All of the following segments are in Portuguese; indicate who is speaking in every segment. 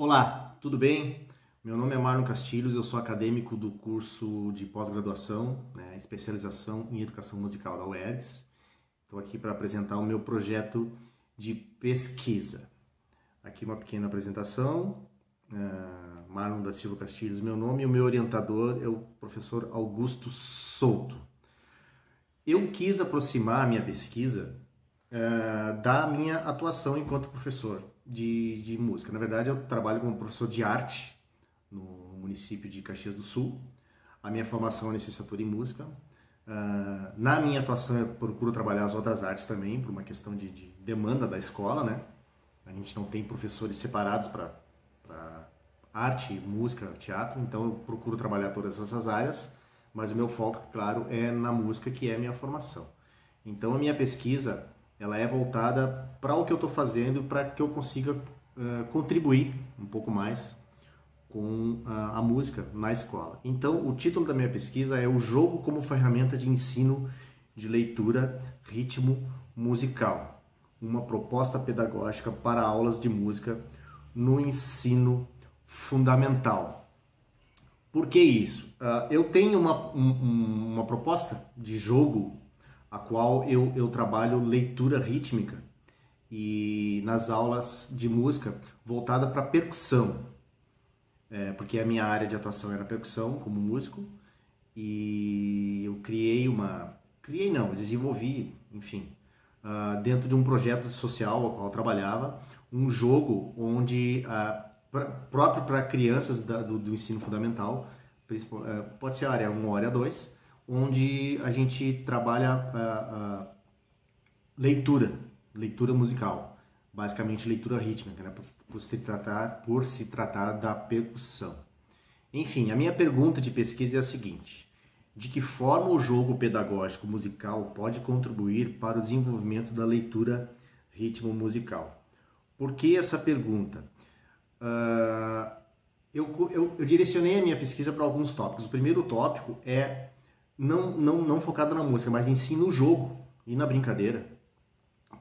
Speaker 1: Olá, tudo bem? Meu nome é Marlon Castilhos, eu sou acadêmico do curso de pós-graduação, né, especialização em educação musical da UERGS. Estou aqui para apresentar o meu projeto de pesquisa. Aqui uma pequena apresentação. Uh, Marlon da Silva Castilhos, meu nome, e o meu orientador é o professor Augusto Souto. Eu quis aproximar a minha pesquisa uh, da minha atuação enquanto professor de, de música. Na verdade, eu trabalho como professor de arte no município de Caxias do Sul. A minha formação é licenciatura em música. Uh, na minha atuação, eu procuro trabalhar as outras artes também, por uma questão de, de demanda da escola, né? A gente não tem professores separados para arte, música, teatro, então eu procuro trabalhar todas essas áreas, mas o meu foco, claro, é na música, que é a minha formação. Então a minha pesquisa ela é voltada para o que eu estou fazendo para que eu consiga uh, contribuir um pouco mais com uh, a música na escola. Então, o título da minha pesquisa é O Jogo como Ferramenta de Ensino de Leitura Ritmo Musical, uma proposta pedagógica para aulas de música no ensino fundamental. Por que isso? Uh, eu tenho uma, um, uma proposta de jogo a qual eu, eu trabalho leitura rítmica e nas aulas de música voltada para percussão, é, porque a minha área de atuação era percussão como músico e eu criei uma, criei não, desenvolvi, enfim, uh, dentro de um projeto social ao qual eu trabalhava, um jogo onde uh, pra, próprio para crianças da, do, do, ensino fundamental, uh, pode ser a área 1 ou área 2, onde a gente trabalha a, a leitura, leitura musical, basicamente leitura rítmica, né? por, por, se tratar, por se tratar da percussão. Enfim, a minha pergunta de pesquisa é a seguinte: de que forma o jogo pedagógico musical pode contribuir para o desenvolvimento da leitura ritmo musical? Por que essa pergunta? Uh, eu, eu, eu direcionei a minha pesquisa para alguns tópicos. O primeiro tópico é não, não, não focado na música, mas em si no jogo e na brincadeira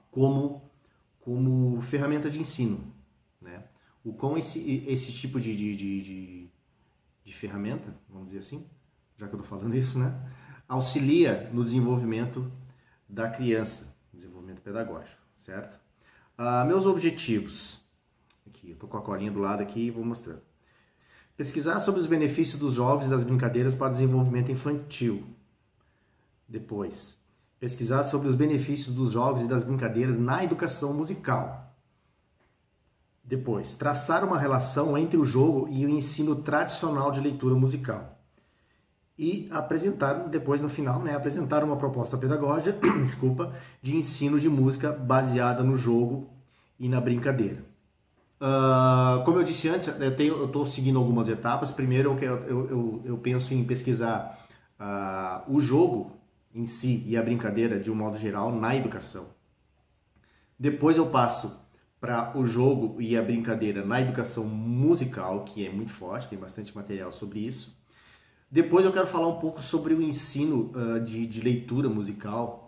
Speaker 1: como, como ferramenta de ensino. Né? O com esse, esse tipo de, de, de, de, de ferramenta, vamos dizer assim, já que eu estou falando isso, né? auxilia no desenvolvimento da criança, desenvolvimento pedagógico, certo? Ah, meus objetivos, aqui, eu estou com a colinha do lado aqui e vou mostrando. Pesquisar sobre os benefícios dos jogos e das brincadeiras para o desenvolvimento infantil. Depois, pesquisar sobre os benefícios dos jogos e das brincadeiras na educação musical. Depois, traçar uma relação entre o jogo e o ensino tradicional de leitura musical. E apresentar, depois no final, né, apresentar uma proposta pedagógica, desculpa, de ensino de música baseada no jogo e na brincadeira. Uh, como eu disse antes, eu estou seguindo algumas etapas. Primeiro, eu, eu, eu, eu penso em pesquisar uh, o jogo em si e a brincadeira de um modo geral na educação. Depois eu passo para o jogo e a brincadeira na educação musical, que é muito forte, tem bastante material sobre isso. Depois eu quero falar um pouco sobre o ensino uh, de, de, leitura musical,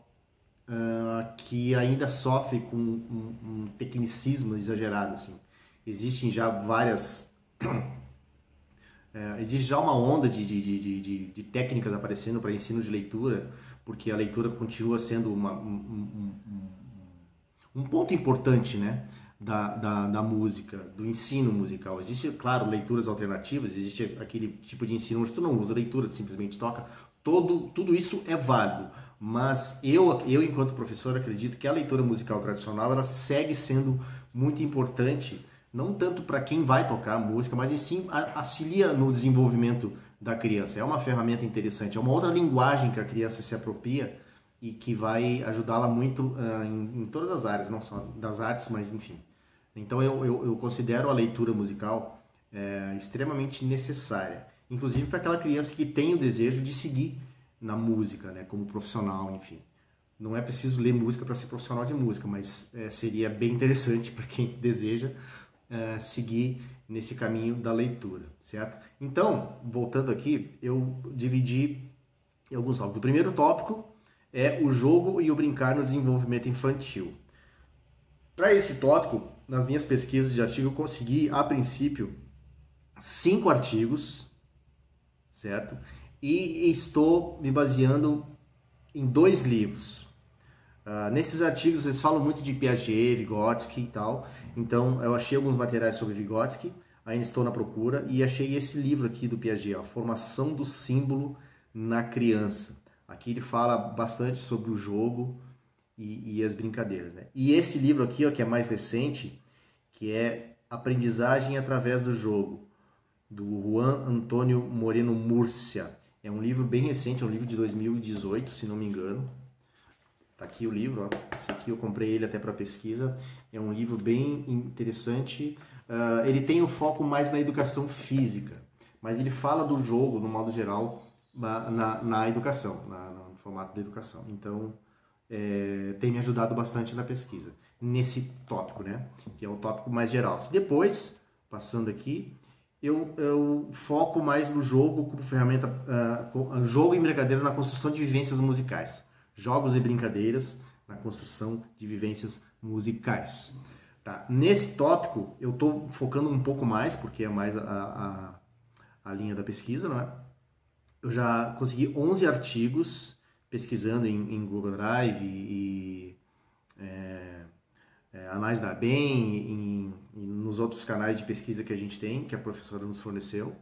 Speaker 1: que ainda sofre com um, um tecnicismo exagerado. Assim existem já várias. É, existe já uma onda de, de, de, de, de técnicas aparecendo para ensino de leitura, porque a leitura continua sendo uma, um, um, um, ponto importante né, da, da, da, música, do ensino musical. Existe, claro, leituras alternativas, existe aquele tipo de ensino onde tu não usa leitura, tu simplesmente toca. Todo, tudo isso é válido, mas eu, eu, enquanto professor, acredito que a leitura musical tradicional ela segue sendo muito importante não tanto para quem vai tocar música, mas e sim auxilia no desenvolvimento da criança. É uma ferramenta interessante, é uma outra linguagem que a criança se apropria e que vai ajudá-la muito uh, em, em, todas as áreas, não só das artes, mas enfim. Então eu, eu, eu considero a leitura musical é, extremamente necessária, inclusive para aquela criança que tem o desejo de seguir na música, né, como profissional, enfim. Não é preciso ler música para ser profissional de música, mas é, seria bem interessante para quem deseja uh, seguir nesse caminho da leitura, certo? Então, voltando aqui, eu dividi em alguns tópicos. O primeiro tópico é o jogo e o brincar no desenvolvimento infantil. Para esse tópico, nas minhas pesquisas de artigo, eu consegui, a princípio, cinco artigos, certo? E estou me baseando em dois livros. Uh, nesses artigos eles falam muito de Piaget, Vygotsky e tal, então eu achei alguns materiais sobre Vygotsky, ainda estou na procura, e achei esse livro aqui do Piaget, A Formação do Símbolo na Criança. Aqui ele fala bastante sobre o jogo e, e as brincadeiras. Né? E esse livro aqui, ó, que é mais recente, que é Aprendizagem através do Jogo, do Juan Antônio Moreno Múrcia. É um livro bem recente, é um livro de 2018, se não me engano. Tá aqui o livro, ó. Esse aqui eu comprei ele até para pesquisa. É um livro bem interessante. Uh, ele tem o foco mais na educação física, mas ele fala do jogo, no modo geral, na, na, na educação, na, no formato da educação. Então, é, tem me ajudado bastante na pesquisa, nesse tópico, né? Que é o tópico mais geral. Depois, passando aqui, eu, eu, foco mais no jogo como ferramenta, uh, jogo e brincadeira na construção de vivências musicais. Jogos e brincadeiras na construção de vivências musicais. Tá? Nesse tópico, eu estou focando um pouco mais, porque é mais a, a, a linha da pesquisa, não é? Eu já consegui 11 artigos pesquisando em, em Google Drive e, é, é, Anais da Bem, em, nos outros canais de pesquisa que a gente tem, que a professora nos forneceu.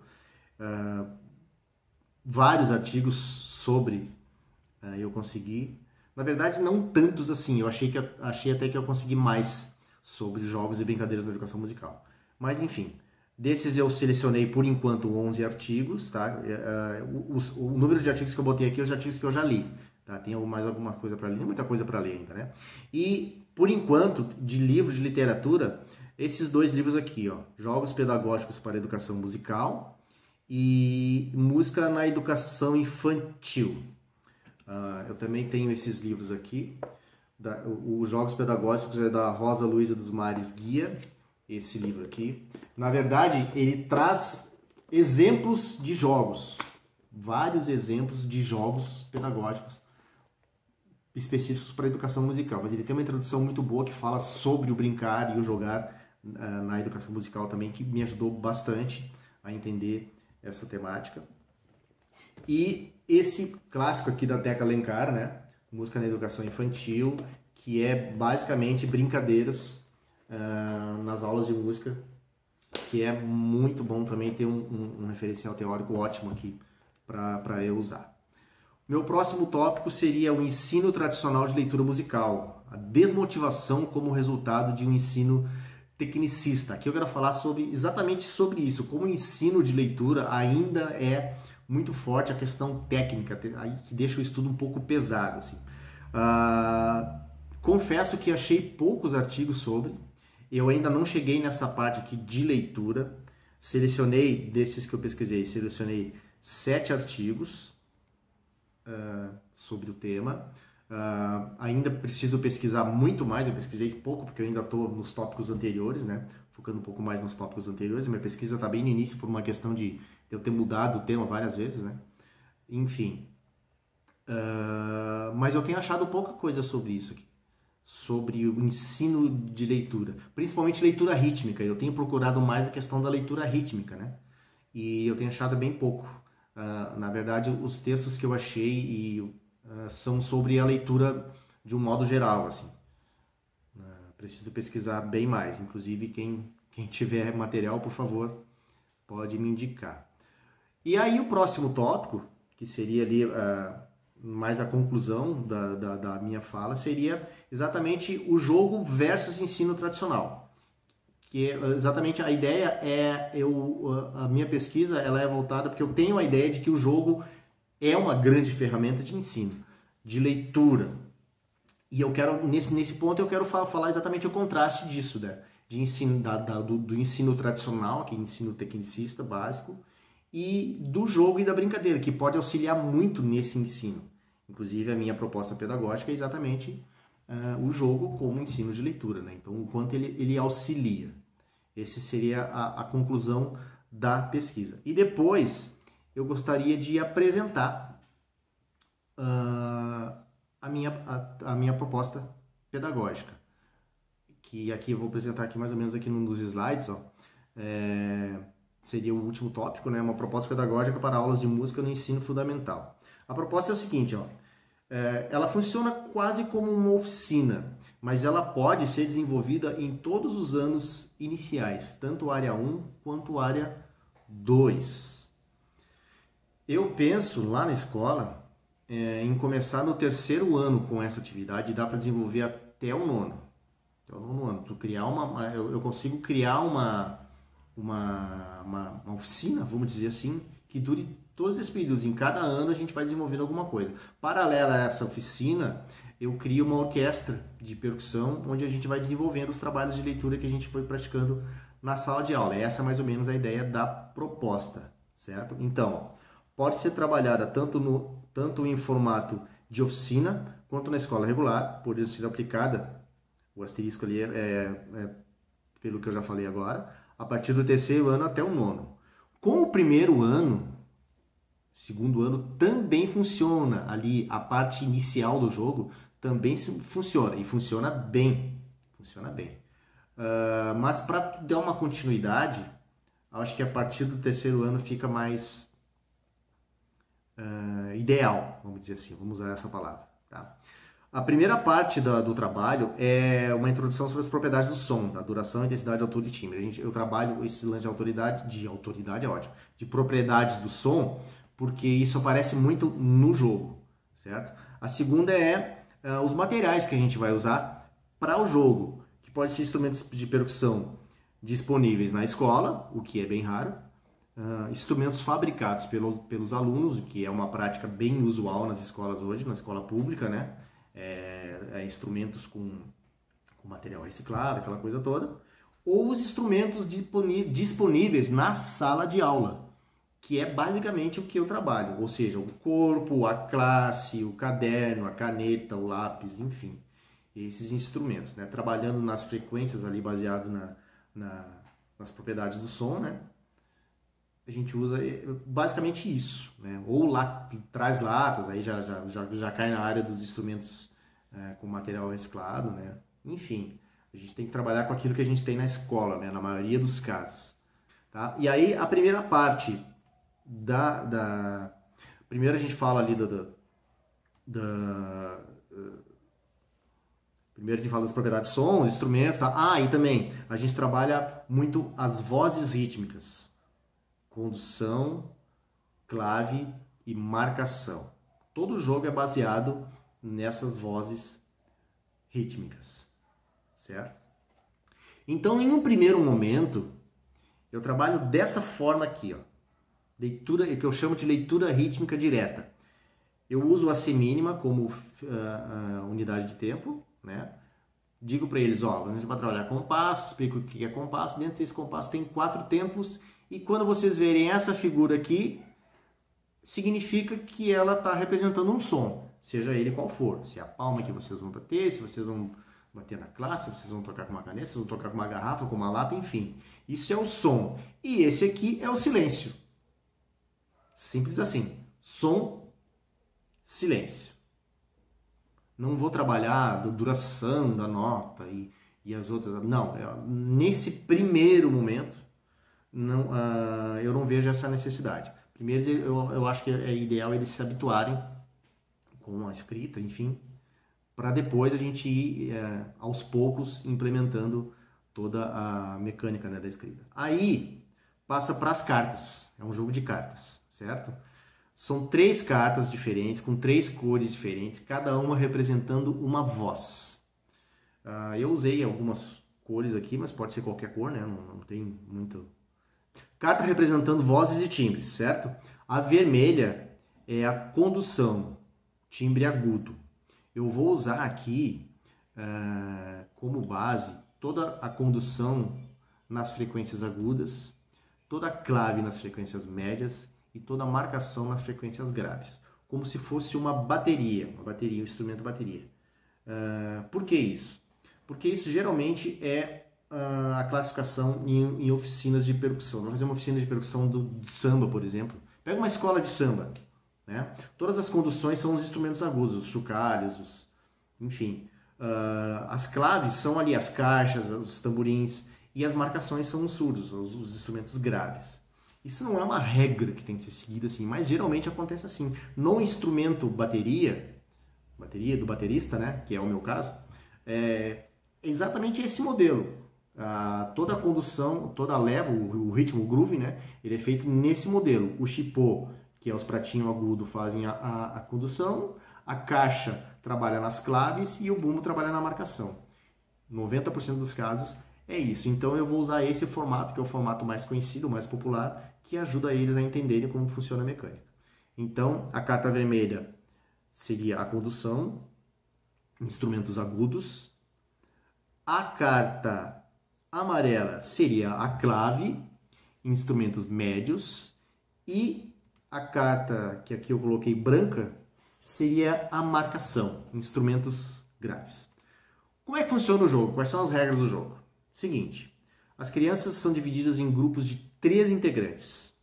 Speaker 1: Uh, vários artigos sobre eu consegui. Na verdade, não tantos assim. Eu achei, que, achei até que eu consegui mais sobre jogos e brincadeiras na educação musical. Mas, enfim, desses eu selecionei por enquanto 11 artigos, tá? Uh, o, o, número de artigos que eu botei aqui, os artigos que eu já li. Tá? Tem mais alguma coisa para ler, muita coisa para ler ainda, né? E, por enquanto, de livros de literatura, esses dois livros aqui, ó, Jogos Pedagógicos para Educação Musical e Música na Educação Infantil. Uh, eu também tenho esses livros aqui. Da, os Jogos Pedagógicos é da Rosa Luiza dos Mares Guia, esse livro aqui. Na verdade, ele traz exemplos de jogos, vários exemplos de jogos pedagógicos específicos para a educação musical, mas ele tem uma introdução muito boa que fala sobre o brincar e o jogar uh, na educação musical também, que me ajudou bastante a entender essa temática. E esse clássico aqui da Teca Alencar, né? Música na educação infantil, que é basicamente brincadeiras uh, nas aulas de música, que é muito bom também ter um, um, um referencial teórico ótimo aqui para eu usar. Meu próximo tópico seria o ensino tradicional de leitura musical, a desmotivação como resultado de um ensino tecnicista. Aqui eu quero falar sobre exatamente sobre isso, como o ensino de leitura ainda é muito forte a questão técnica, aí que deixa o estudo um pouco pesado. Assim. Uh, confesso que achei poucos artigos sobre, eu ainda não cheguei nessa parte aqui de leitura. Selecionei, desses que eu pesquisei, selecionei sete artigos uh, sobre o tema. Uh, ainda preciso pesquisar muito mais, eu pesquisei pouco porque eu ainda estou nos tópicos anteriores, né? Focando um pouco mais nos tópicos anteriores. Minha pesquisa está bem no início por uma questão de eu ter mudado o tema várias vezes, né? Enfim. Uh, mas eu tenho achado pouca coisa sobre isso aqui. Sobre o ensino de leitura. Principalmente leitura rítmica. Eu tenho procurado mais a questão da leitura rítmica, né? E eu tenho achado bem pouco. Uh, na verdade, os textos que eu achei e, uh, são sobre a leitura de um modo geral, assim. Preciso pesquisar bem mais. Inclusive, quem, quem tiver material, por favor, pode me indicar. E aí, o próximo tópico, que seria ali mais a conclusão da, da, da minha fala, seria exatamente o jogo versus ensino tradicional que é, exatamente a ideia é eu a minha pesquisa ela é voltada porque eu tenho a ideia de que o jogo é uma grande ferramenta de ensino, de leitura. E eu quero nesse nesse ponto eu quero falar exatamente o contraste disso, né? De ensino da, da do, do, ensino tradicional, que é ensino tecnicista básico, e do jogo e da brincadeira, que pode auxiliar muito nesse ensino. Inclusive a minha proposta pedagógica é exatamente uh, o jogo como ensino de leitura, né? Então, o quanto ele, ele auxilia. Essa seria a, a conclusão da pesquisa. E depois, eu gostaria de apresentar uh, a, minha, a, a minha proposta pedagógica, que aqui eu vou apresentar aqui mais ou menos aqui num dos slides, ó, é, seria o último tópico, né, uma proposta pedagógica para aulas de música no ensino fundamental. A proposta é o seguinte, ó, é, ela funciona quase como uma oficina, mas ela pode ser desenvolvida em todos os anos iniciais, tanto área 1 quanto área 2. Eu penso lá na escola é, em começar no terceiro ano com essa atividade, dá para desenvolver até o nono. Até o nono ano. Tu criar uma, eu, eu consigo criar uma, uma, uma, uma oficina, vamos dizer assim, que dure todos esses períodos. Em cada ano a gente vai desenvolvendo alguma coisa. Paralela a essa oficina, eu crio uma orquestra de percussão onde a gente vai desenvolvendo os trabalhos de leitura que a gente foi praticando na sala de aula. Essa é mais ou menos a ideia da proposta, certo? Então, pode ser trabalhada tanto, no, tanto em formato de oficina quanto na escola regular, podendo ser aplicada, o asterisco ali é, é, é pelo que eu já falei agora, a partir do terceiro ano até o nono. Com o primeiro ano, segundo ano, também funciona ali a parte inicial do jogo, também funciona e funciona bem, funciona bem. Uh, mas para dar uma continuidade, acho que a partir do terceiro ano fica mais uh, ideal, vamos dizer assim, vamos usar essa palavra. Tá? A primeira parte do, do, trabalho é uma introdução sobre as propriedades do som, da duração, intensidade, altura e timbre. A gente, eu trabalho esse lance de autoridade, de autoridade é ótimo, de propriedades do som, porque isso aparece muito no jogo, certo? A segunda é uh, os materiais que a gente vai usar para o jogo, que pode ser instrumentos de percussão disponíveis na escola, o que é bem raro, uh, instrumentos fabricados pelo, pelos alunos, o que é uma prática bem usual nas escolas hoje, na escola pública, né? É, é instrumentos com, com material reciclado, aquela coisa toda, ou os instrumentos disponíveis na sala de aula, que é basicamente o que eu trabalho, ou seja, o corpo, a classe, o caderno, a caneta, o lápis, enfim, esses instrumentos, né? Trabalhando nas frequências ali baseado na, na, nas propriedades do som, né? A gente usa eh, basicamente isso, né? Ou lá, traz latas, aí já, já, já, já cai na área dos instrumentos é, com material reciclado, né? Enfim, a gente tem que trabalhar com aquilo que a gente tem na escola, né? Na maioria dos casos. Tá? E aí a primeira parte da, da... Primeiro a gente fala ali da, da, da Primeiro a gente fala das propriedades de som, os instrumentos, tá? Ah, e também a gente trabalha muito as vozes rítmicas. Condução, clave e marcação. Todo jogo é baseado nessas vozes rítmicas, certo? Então, em um primeiro momento, eu trabalho dessa forma aqui, ó leitura que eu chamo de leitura rítmica direta. Eu uso a C mínima como uh, unidade de tempo, né? Digo para eles, ó, a gente vai trabalhar compasso, explico o que é compasso. Dentro desse compasso tem quatro tempos e quando vocês verem essa figura aqui, significa que ela está representando um som, seja ele qual for. Se é a palma que vocês vão bater, se vocês vão bater na classe, vocês vão tocar com uma caneta, vocês vão tocar com uma garrafa, com uma lata, enfim. Isso é o som. E esse aqui é o silêncio. Simples assim. Som, silêncio. Não vou trabalhar a duração da nota e, e as outras. Não, é, nesse primeiro momento, não, uh, eu não vejo essa necessidade. Primeiro, eu, eu acho que é ideal eles se habituarem com a escrita, enfim, para depois a gente ir é, aos poucos implementando toda a mecânica né, da escrita. Aí passa para as cartas, é um jogo de cartas certo? São três cartas diferentes, com três cores diferentes, cada uma representando uma voz. Uh, eu usei algumas cores aqui, mas pode ser qualquer cor, né? Não, não tem muito. Carta representando vozes e timbres, certo? A vermelha é a condução, timbre agudo. Eu vou usar aqui uh, como base toda a condução nas frequências agudas, toda a clave nas frequências médias e toda a marcação nas frequências graves, como se fosse uma bateria, uma bateria, um instrumento bateria. Uh, por que isso? Porque isso geralmente é a classificação em, em, oficinas de percussão. Vamos fazer uma oficina de percussão do, de samba, por exemplo. Pega uma escola de samba. Né? Todas as conduções são os instrumentos agudos, os chocalhos, os, enfim. Uh, as claves são ali as caixas, os tamborins, e as marcações são os surdos, os, os instrumentos graves. Isso não é uma regra que tem que ser seguida assim, mas geralmente acontece assim. No instrumento bateria, bateria do baterista, né, que é o meu caso, é exatamente esse modelo. Ah, toda a condução, toda a leva, o, o, ritmo, o groove, né, ele é feito nesse modelo. O chipô, que é os pratinhos agudos, fazem a, a, a condução, a caixa trabalha nas claves e o bumbo trabalha na marcação. 90% dos casos é isso. Então eu vou usar esse formato, que é o formato mais conhecido, mais popular, que ajuda eles a entenderem como funciona a mecânica. Então, a carta vermelha seria a condução, instrumentos agudos. A carta amarela seria a clave, instrumentos médios. E a carta que aqui eu coloquei branca seria a marcação, instrumentos graves. Como é que funciona o jogo? Quais são as regras do jogo? Seguinte, as crianças são divididas em grupos de três integrantes.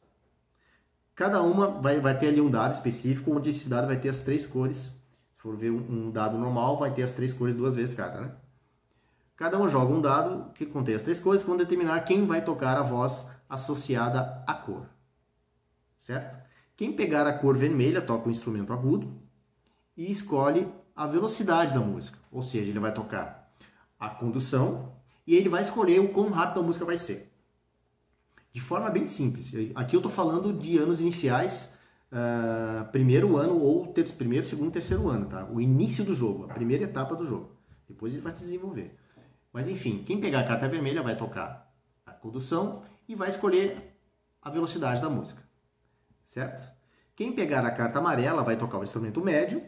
Speaker 1: Cada uma vai, vai ter ali um dado específico, onde esse dado vai ter as três cores. Se for ver um dado normal, vai ter as três cores duas vezes cada, né? Cada um joga um dado que contém as três cores, vão determinar quem vai tocar a voz associada à cor. Certo? Quem pegar a cor vermelha toca o instrumento agudo e escolhe a velocidade da música. Ou seja, ele vai tocar a condução, e ele vai escolher o quão rápido a música vai ser. De forma bem simples. Aqui eu estou falando de anos iniciais, uh, primeiro ano ou ter, primeiro, segundo, terceiro ano, tá? O início do jogo, a primeira etapa do jogo. Depois ele vai se desenvolver. Mas enfim, quem pegar a carta vermelha vai tocar a condução e vai escolher a velocidade da música. Certo? Quem pegar a carta amarela vai tocar o instrumento médio,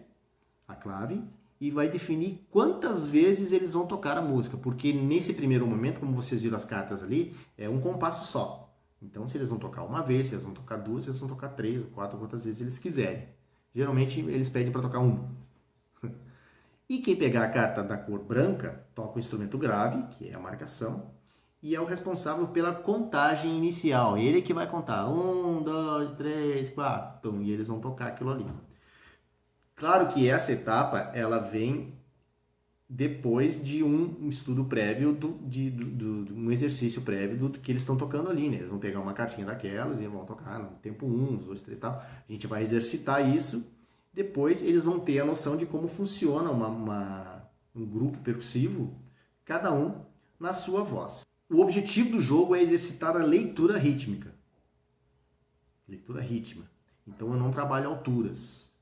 Speaker 1: a clave, e vai definir quantas vezes eles vão tocar a música, porque nesse primeiro momento, como vocês viram as cartas ali, é um compasso só. Então, se eles vão tocar uma vez, se eles vão tocar duas, se eles vão tocar três ou quatro, quantas vezes eles quiserem. Geralmente eles pedem para tocar uma. E quem pegar a carta da cor branca toca o instrumento grave, que é a marcação, e é o responsável pela contagem inicial. Ele que vai contar um, dois, três, quatro, e eles vão tocar aquilo ali. Claro que essa etapa ela vem depois de um estudo prévio, do, de, do, do um exercício prévio do, que eles estão tocando ali, né? Eles vão pegar uma cartinha daquelas e vão tocar no tempo 1, um, 2, 3 tal. A gente vai exercitar isso, depois eles vão ter a noção de como funciona uma, uma, um grupo percussivo, cada um na sua voz. O objetivo do jogo é exercitar a leitura rítmica. Leitura rítmica. Então eu não trabalho alturas.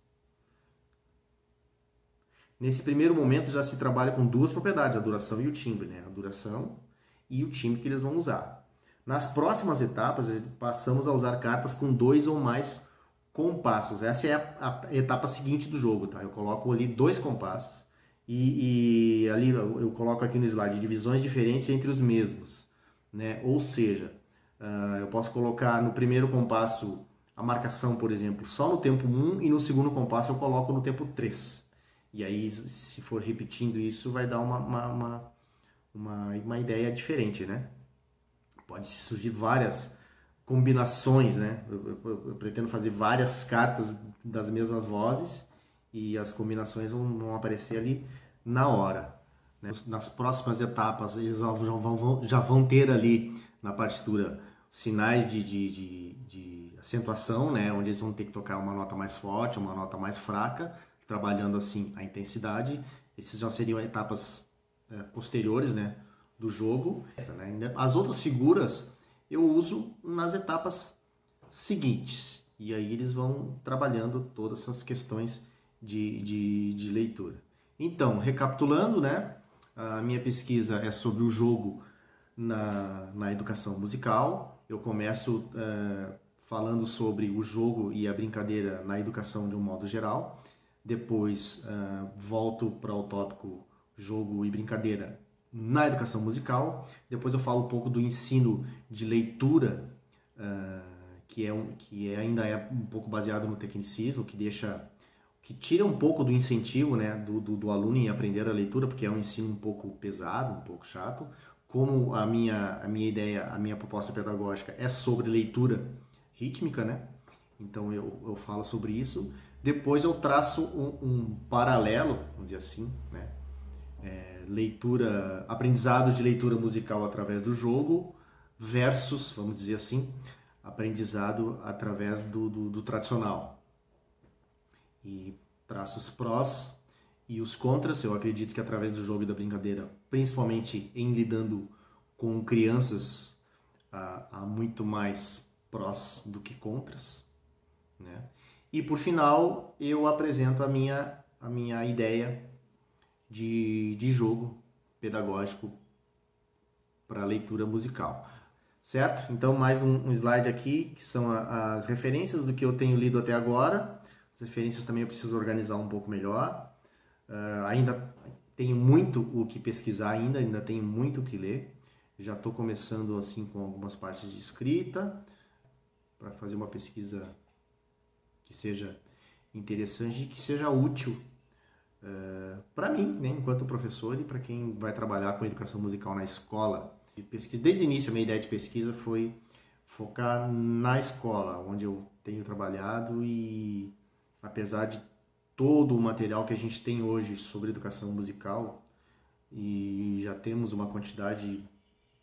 Speaker 1: Nesse primeiro momento já se trabalha com duas propriedades, a duração e o timbre, né? A duração e o timbre que eles vão usar. Nas próximas etapas, passamos a usar cartas com dois ou mais compassos. Essa é a, a etapa seguinte do jogo, tá? Eu coloco ali dois compassos e, e ali eu coloco aqui no slide divisões diferentes entre os mesmos, né? Ou seja, uh, eu posso colocar no primeiro compasso a marcação, por exemplo, só no tempo 1 e no segundo compasso eu coloco no tempo 3. E aí, se for repetindo isso, vai dar uma, uma, uma, uma, uma ideia diferente, né? Pode surgir várias combinações, né? Eu, eu, eu, pretendo fazer várias cartas das mesmas vozes e as combinações vão, vão aparecer ali na hora. Né? Nas próximas etapas, eles já vão, já vão ter ali na partitura sinais de, de, de, de acentuação, né? Onde eles vão ter que tocar uma nota mais forte, uma nota mais fraca, trabalhando assim a intensidade. Essas já seriam etapas é, posteriores né, do jogo. As outras figuras eu uso nas etapas seguintes. E aí eles vão trabalhando todas essas questões de, de, de leitura. Então, recapitulando, né, a minha pesquisa é sobre o jogo na, na educação musical. Eu começo é, falando sobre o jogo e a brincadeira na educação de um modo geral depois uh, volto para o tópico jogo e brincadeira na educação musical, depois eu falo um pouco do ensino de leitura, uh, que, é um, que é, ainda é um pouco baseado no tecnicismo, que deixa que tira um pouco do incentivo né, do, do, do, aluno em aprender a leitura, porque é um ensino um pouco pesado, um pouco chato. Como a minha, a minha ideia, a minha proposta pedagógica é sobre leitura rítmica, né? Então eu, eu falo sobre isso. Depois eu traço um, um paralelo, vamos dizer assim, né? É, leitura, aprendizado de leitura musical através do jogo versus, vamos dizer assim, aprendizado através do, do, do tradicional. E traços prós e os contras, eu acredito que através do jogo e da brincadeira, principalmente em lidando com crianças, há, muito mais prós do que contras. Né? E por final, eu apresento a minha, a minha ideia de, de jogo pedagógico para leitura musical. Certo? Então, mais um, um slide aqui, que são a, as referências do que eu tenho lido até agora. As referências também eu preciso organizar um pouco melhor. Uh, ainda tenho muito o que pesquisar ainda, ainda tenho muito o que ler. Já estou começando assim com algumas partes de escrita para fazer uma pesquisa que seja interessante e que seja útil eh, para mim, né, enquanto professor e para quem vai trabalhar com educação musical na escola. Pesquisa. Desde o início, a minha ideia de pesquisa foi focar na escola, onde eu tenho trabalhado e apesar de todo o material que a gente tem hoje sobre educação musical e já temos uma quantidade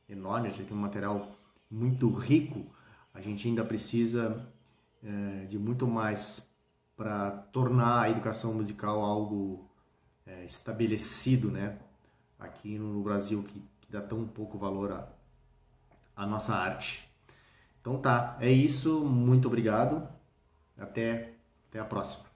Speaker 1: enorme, a gente tem um material muito rico, a gente ainda precisa é, de muito mais para tornar a educação musical algo é, estabelecido, né? Aqui no Brasil que, que dá tão pouco valor à, nossa arte. Então tá, é isso. Muito obrigado. Até, até a próxima.